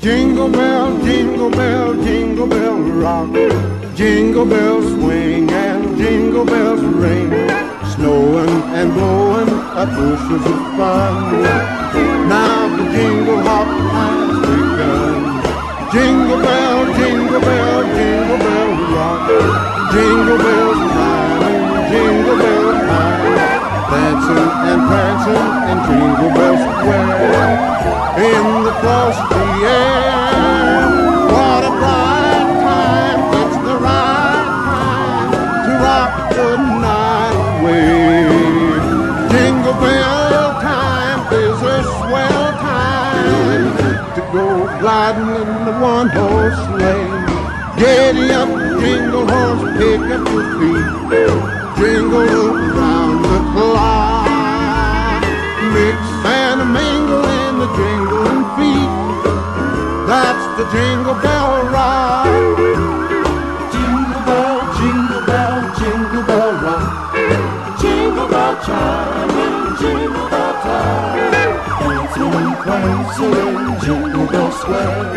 Jingle bell, jingle bell, jingle bell rock. Jingle bells swing and jingle bells ring. Snowing and blowing up bushes of fun. Now the jingle hop has begun. Jingle bell, jingle bell, go gliding in the one horse sleigh. Giddy up, jingle horse, pick up your feet. Jingle around the clock. Mix and a mingle in the jingling feet. That's the jingle bell rock. Jingle bell, jingle bell, jingle bell rock. Jingle bell chime In Square.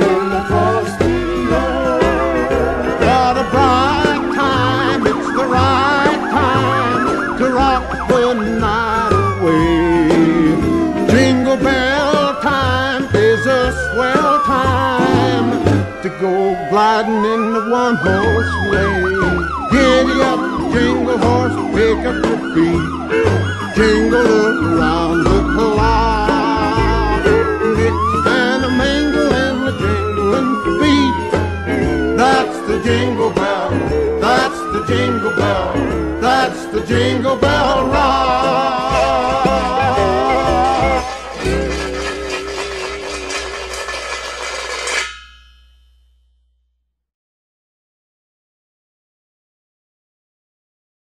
In the. What a bright time, it's the right time to rock the night away. Jingle bell time is a swell time to go gliding in the one horse sleigh. Giddy up, jingle horse, pick up your feet. Jingle around jingle bell. That's the jingle bell.